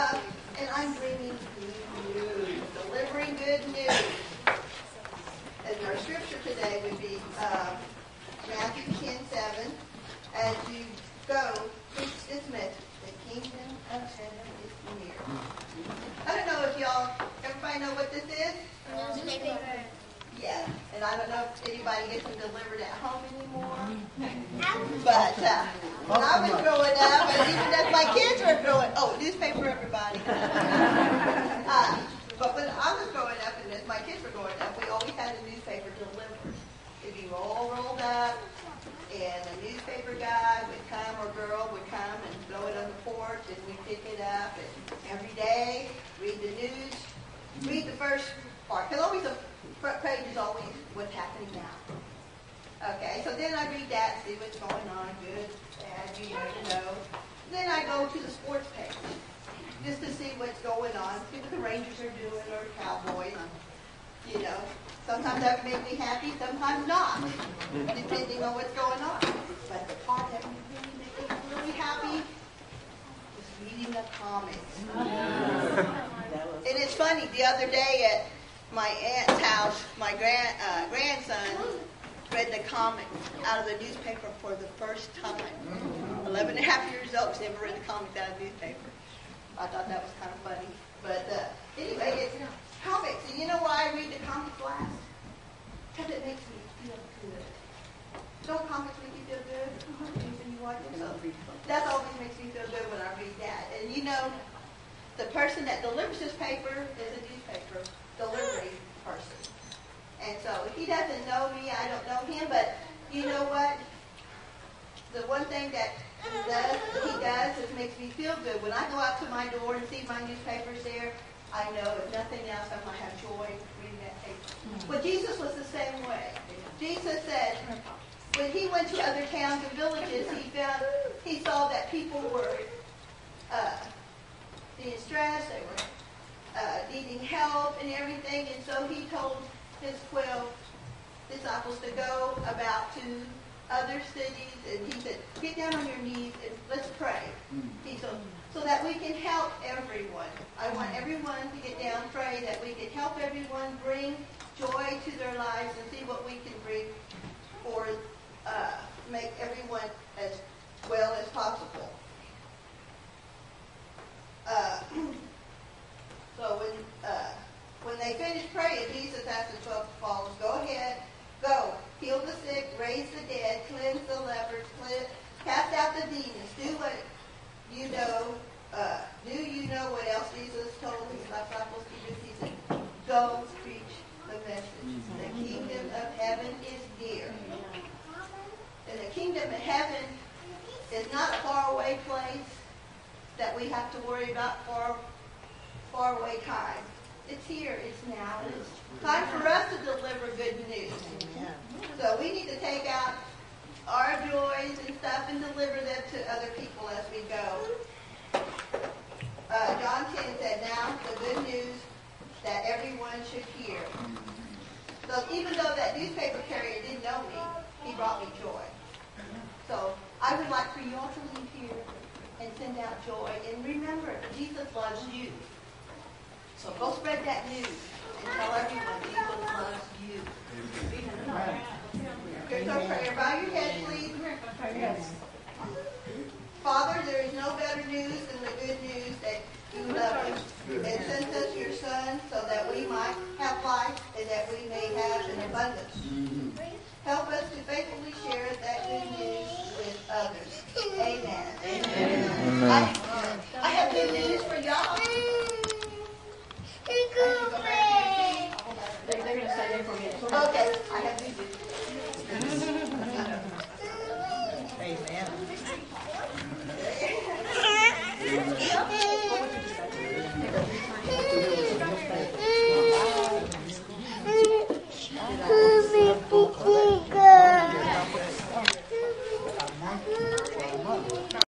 up, and I'm bringing you news, delivering good news. And our scripture today would be uh, Matthew 10 7. As you go, preach this message the kingdom of heaven is near. I don't know if y'all, everybody know what this is? Yeah, and I don't know if anybody gets them delivered at home anymore. Mm-hmm. But. Uh, when I was growing up, and even as my kids were growing, oh, newspaper, everybody. uh, but when I was growing up, and as my kids were growing up, we always had a newspaper delivered. It'd be all rolled up, and a newspaper guy would come or girl would come and throw it on the porch, and we'd pick it up. And every day, read the news, read the first part, because always the front page is always what's happening now. Okay, so then I read that, see what's going on, good, bad, you never know. Then I go to the sports page, just to see what's going on, see what the Rangers are doing or Cowboys. You know, sometimes that makes me happy, sometimes not, depending on what's going on. But the part that really makes me really happy is reading the comics. And it's funny, the other day at my aunt's house, my grand, uh, the comic out of the newspaper for the first time. 11 and a half years old, he's never read the comic out of the newspaper. I thought that was kind of funny. But uh, anyway, it's comics. And you know why I read the comics last? Because it makes me feel good. Don't comics make you feel good? When you watch them? So that always makes me feel good when I read that. And you know, the person that delivers this paper is a newspaper delivery person. And so if he doesn't know me, I don't know him, but you know what? The one thing that he does, that he does is makes me feel good. When I go out to my door and see my newspapers there, I know if nothing else, I'm going to have joy reading that paper. But Jesus was the same way. Jesus said, when he went to other towns and villages, he found, he saw that people were uh, being stressed, they were uh, needing help and everything, and so he told his 12 disciples to go about to other cities, and he said, get down on your knees and let's pray. He said, so that we can help everyone. I want everyone to get down, pray, that we can help everyone, bring joy to their lives, and see what we can bring for, uh, make everyone as well as possible. Uh, so when uh, when they finished praying, Jesus asked the twelve followers, "Go ahead, go, heal the sick, raise the dead, cleanse the lepers, cleanse, cast out the demons. Do what you know. Uh, do you know what else Jesus told his disciples to do? He said, "Go preach the message. The kingdom of heaven is near." And the kingdom of heaven is not a faraway place that we have to worry about far, far away time. It's here, it's now, it's time for us to deliver good news. So we need to take out our joys and stuff and deliver them to other people as we go. Uh, John 10 said, now the good news that everyone should hear. So even though that newspaper carrier didn't know me, he brought me joy. So I would like for you all to leave here and send out joy. And remember, Jesus loves you. So go spread that news and tell everyone Jesus loves you. Here's our prayer. Bow your head, please. Father, there is no better news than the good news that you love us and sent us your Son so that we might have life abundance. Mm-hmm. Help us to faithfully share that good news with others. Amen. Amen. Amen.